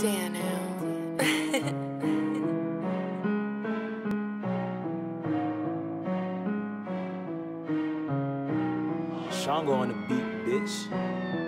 Danu. Shango on the beat, bitch.